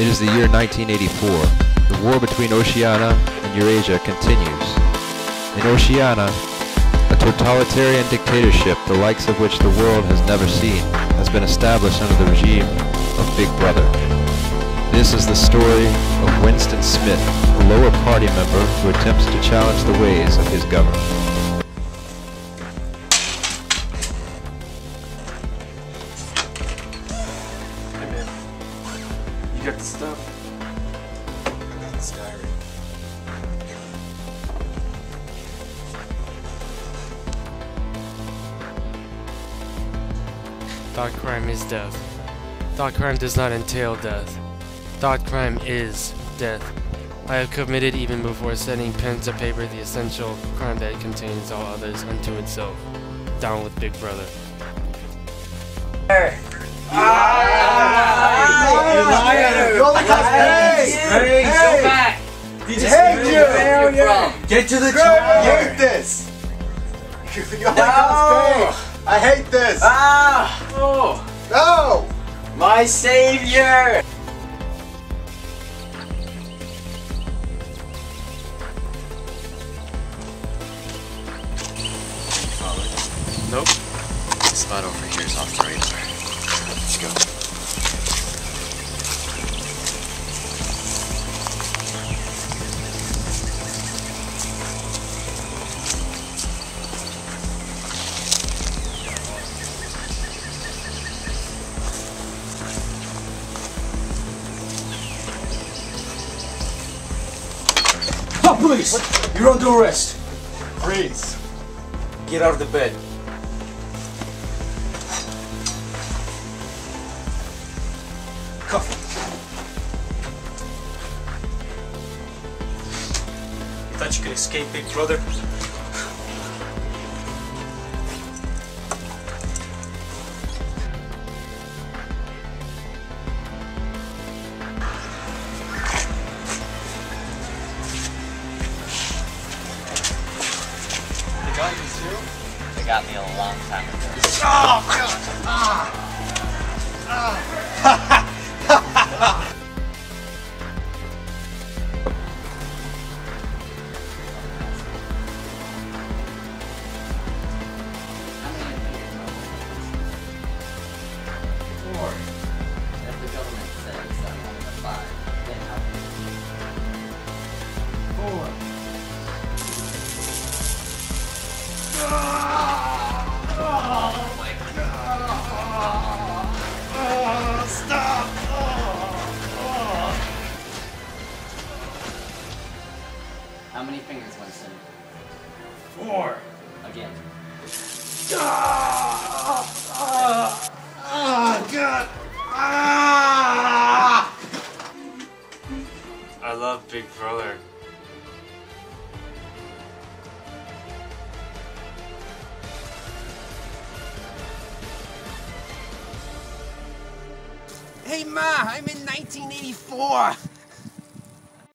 It is the year 1984. The war between Oceania and Eurasia continues. In Oceania, a totalitarian dictatorship, the likes of which the world has never seen, has been established under the regime of Big Brother. This is the story of Winston Smith, a lower party member who attempts to challenge the ways of his government. The stuff? Thought crime is death. Thought crime does not entail death. Thought crime is death. I have committed even before setting pen to paper the essential crime that contains all others unto itself. Down with Big Brother. Hey, Get to the chopper. I hate this. You no. I hate this. Ah! Oh, No. my savior! Nope. The spot over here is off the radar. Let's go. Stop, please. You're under arrest. Freeze. Get out of the bed. Cuff him. You thought you could escape, big brother? They got? Me a long time ago. Oh, Four. How many fingers, Winston? Four. Again. Ah, Ah! Ah! God. Ah! I love Big Brother. Hey Ma, I'm in 1984.